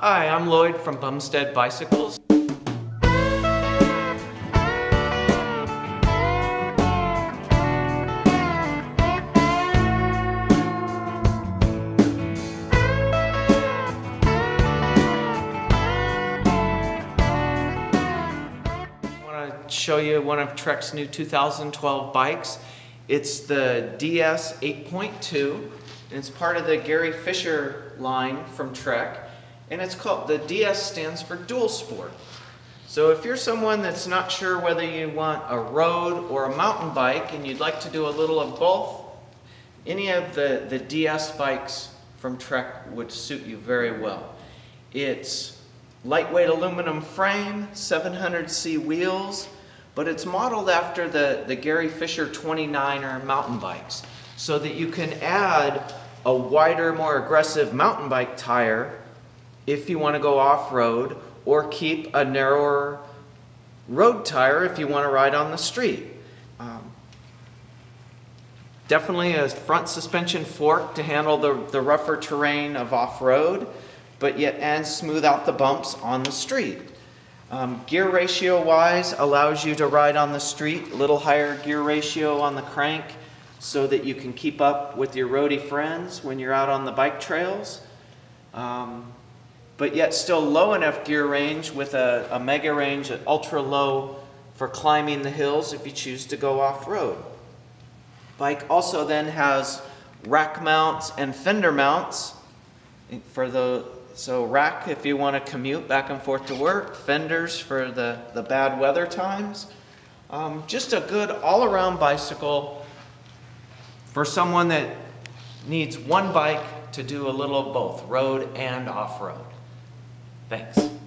Hi, I'm Lloyd from Bumstead Bicycles. I want to show you one of Trek's new 2012 bikes. It's the DS 8.2, and it's part of the Gary Fisher line from Trek, and it's called, the DS stands for Dual Sport. So if you're someone that's not sure whether you want a road or a mountain bike and you'd like to do a little of both, any of the, the DS bikes from Trek would suit you very well. It's lightweight aluminum frame, 700C wheels, but it's modeled after the, the Gary Fisher 29er mountain bikes so that you can add a wider, more aggressive mountain bike tire if you want to go off-road or keep a narrower road tire if you want to ride on the street. Um, definitely a front suspension fork to handle the, the rougher terrain of off-road, but yet and smooth out the bumps on the street. Um, gear ratio wise allows you to ride on the street, a little higher gear ratio on the crank so that you can keep up with your roadie friends when you're out on the bike trails. Um, but yet still low enough gear range with a, a mega range at ultra low for climbing the hills if you choose to go off-road. Bike also then has rack mounts and fender mounts for the so rack if you want to commute back and forth to work, fenders for the, the bad weather times. Um, just a good all-around bicycle for someone that needs one bike to do a little of both, road and off-road. Thanks.